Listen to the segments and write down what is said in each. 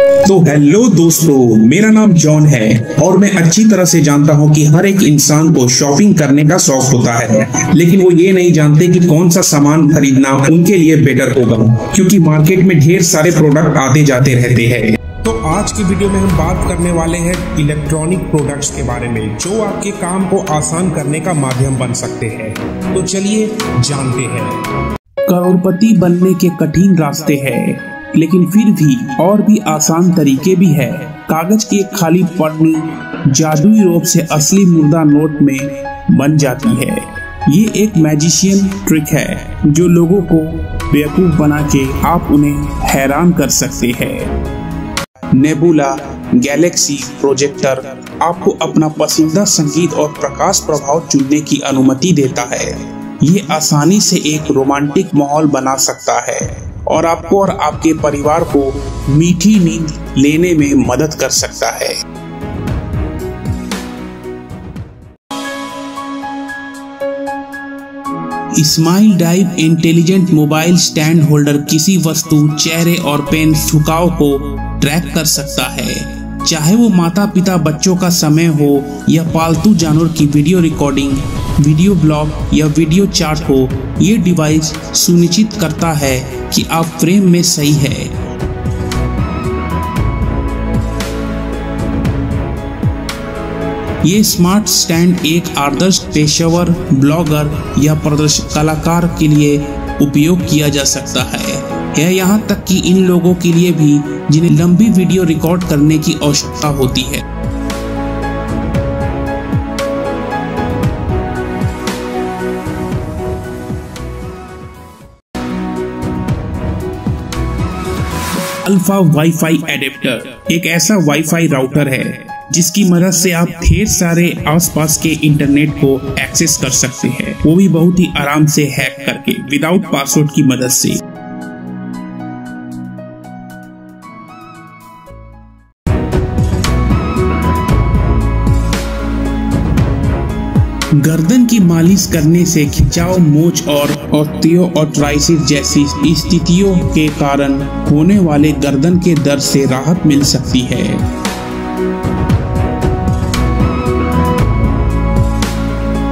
तो हेलो दोस्तों मेरा नाम जॉन है और मैं अच्छी तरह से जानता हूँ कि हर एक इंसान को शॉपिंग करने का शौक होता है। लेकिन वो ये नहीं जानते कि कौन सा सामान खरीदना उनके लिए बेटर होगा क्योंकि मार्केट में ढेर सारे प्रोडक्ट आते जाते रहते हैं। तो आज की वीडियो में हम बात करने वाले हैं इलेक्ट्रॉनिक प्रोडक्ट्स के बारे में जो आपके काम को आसान करने का माध्यम बन सकते हैं। तो चलिए जानते हैं। करोड़पति बनने के कठिन रास्ते हैं। लेकिन फिर भी और भी आसान तरीके भी है। कागज़ की एक खाली पन्नी जादुई रूप से असली मुर्दा नोट में बन जाती है। ये एक मैजिशियन ट्रिक है, जो लोगों को बेवकूफ़ बना के आप उन्हें हैरान कर सकते हैं। नेबुला गैलेक्सी प्रोजेक्टर आपको अपना पसंदीदा संगीत और प्रकाश प्रभाव चुनने की अनुमति देता है। ये आसानी से एक रोमांटिक माहौल बना सकता है। और आपको और आपके परिवार को मीठी नींद लेने में मदद कर सकता है। Smile dive intelligent mobile stand holder किसी वस्तु, चेहरे और पेन झुकाव को ट्रैक कर सकता है। चाहे वो माता पिता बच्चों का समय हो या पालतू जानवर की वीडियो रिकॉर्डिंग वीडियो ब्लॉग या वीडियो चार्ट हो ये डिवाइस सुनिश्चित करता है कि आप फ्रेम में सही है। ये स्मार्ट स्टैंड एक आदर्श पेशेवर ब्लॉगर या प्रदर्शन कलाकार के लिए उपयोग किया जा सकता है। यह यहाँ तक कि इन लोगों के लिए भी जिन्हें लंबी वीडियो रिकॉर्ड करने की आवश्यकता होती है। Alpha WiFi adapter. एक ऐसा वाईफाई राउटर है, जिसकी मदद से आप ढेर सारे आसपास के इंटरनेट को एक्सेस कर सकते हैं। वो भी बहुत ही आराम से हैक करके, विदाउट पासवर्ड की मदद से। गर्दन की मालिश करने से खिंचाव, मोच और ऑस्टियोआर्थराइटिस जैसी स्थितियों के कारण होने वाले गर्दन के दर्द से राहत मिल सकती है।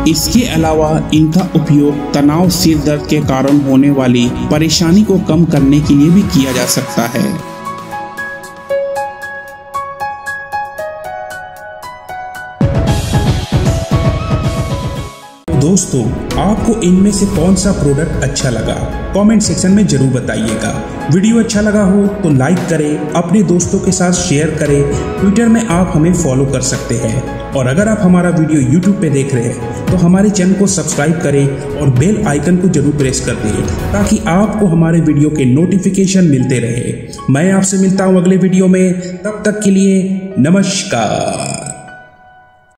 इसके अलावा इनका उपयोग तनाव, सिर दर्द के कारण होने वाली परेशानी को कम करने के लिए भी किया जा सकता है। दोस्तों, आपको इनमें से कौन सा प्रोडक्ट अच्छा लगा? कमेंट सेक्शन में ज़रूर बताइएगा। वीडियो अच्छा लगा हो तो लाइक करें, अपने दोस्तों के साथ शेयर करें। ट्विटर में आप हमें फॉलो कर सकते हैं। और अगर आप हमारा वीडियो यूट्यूब पे देख रहे हैं तो हमारे चैनल को सब्सक्राइब करें और बेल आइकन को ज़रूर प्रेस कर दें, ताकि आपको हमारे वीडियो के नोटिफिकेशन मिलते रहे। मैं आपसे मिलता हूँ अगले वीडियो में। तब तक के लिए नमस्कार।